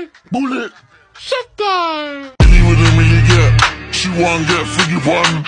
down. Bullet. Shut down. Any with a million get. She won't get free one.